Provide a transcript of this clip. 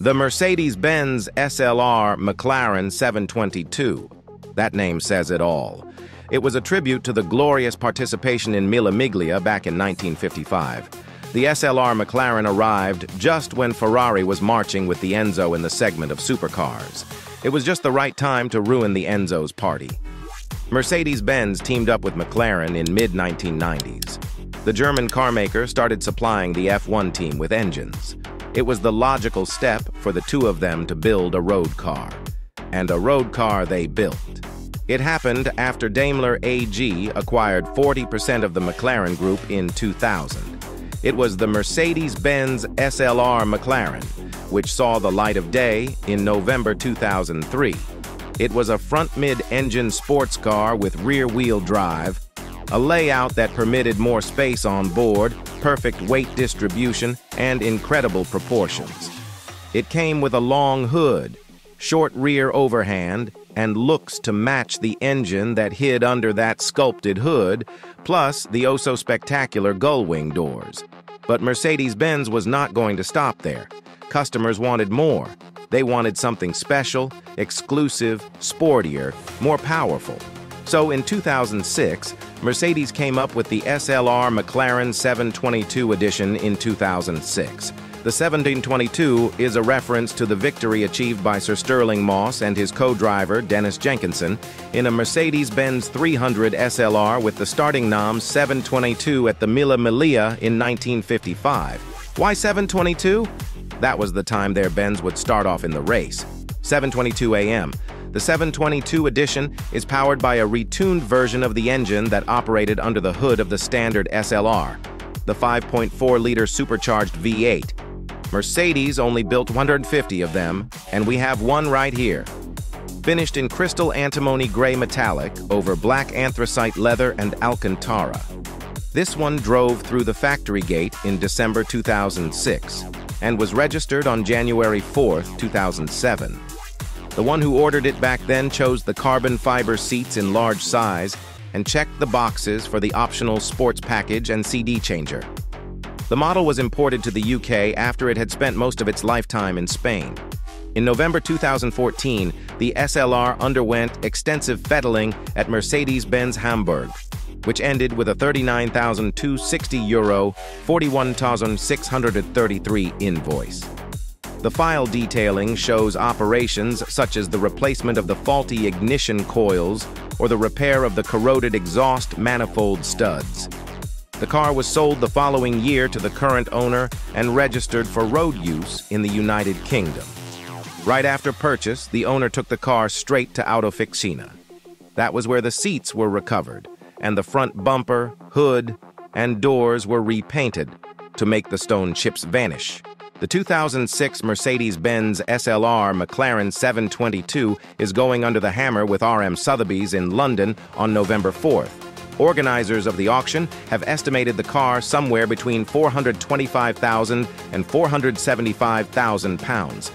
The Mercedes-Benz SLR McLaren 722. That name says it all. It was a tribute to the glorious participation in Mille Miglia back in 1955. The SLR McLaren arrived just when Ferrari was marching with the Enzo in the segment of supercars. It was just the right time to ruin the Enzo's party. Mercedes-Benz teamed up with McLaren in mid-1990s. The German carmaker started supplying the F1 team with engines. It was the logical step for the two of them to build a road car. And a road car they built. It happened after Daimler AG acquired 40% of the McLaren Group in 2000. It was the Mercedes-Benz SLR McLaren, which saw the light of day in November 2003. It was a front mid-engine sports car with rear-wheel drive, a layout that permitted more space on board, perfect weight distribution, and incredible proportions. It came with a long hood, short rear overhang, and looks to match the engine that hid under that sculpted hood, plus the oh-so-spectacular gull-wing doors. But Mercedes-Benz was not going to stop there. Customers wanted more. They wanted something special, exclusive, sportier, more powerful. So in 2006, Mercedes came up with the SLR McLaren 722 edition in 2006. The 1722 is a reference to the victory achieved by Sir Stirling Moss and his co-driver, Denis Jenkinson, in a Mercedes-Benz 300 SLR with the starting nom 722 at the Mille Miglia in 1955. Why 722? That was the time their Benz would start off in the race. 722 a.m. The 722 edition is powered by a retuned version of the engine that operated under the hood of the standard SLR, the 5.4-liter supercharged V8. Mercedes only built 150 of them, and we have one right here. Finished in crystal antimony gray metallic over black anthracite leather and Alcantara. This one drove through the factory gate in December 2006 and was registered on January 4, 2007. The one who ordered it back then chose the carbon fiber seats in large size and checked the boxes for the optional sports package and CD changer. The model was imported to the UK after it had spent most of its lifetime in Spain. In November 2014, the SLR underwent extensive fettling at Mercedes-Benz Hamburg, which ended with a 39,260 euro, 41,633 invoice. The file detailing shows operations such as the replacement of the faulty ignition coils or the repair of the corroded exhaust manifold studs. The car was sold the following year to the current owner and registered for road use in the United Kingdom. Right after purchase, the owner took the car straight to Autofixina. That was where the seats were recovered, and the front bumper, hood, and doors were repainted to make the stone chips vanish. The 2006 Mercedes-Benz SLR McLaren 722 is going under the hammer with RM Sotheby's in London on November 4th. Organizers of the auction have estimated the car somewhere between 425,000 and 475,000 pounds.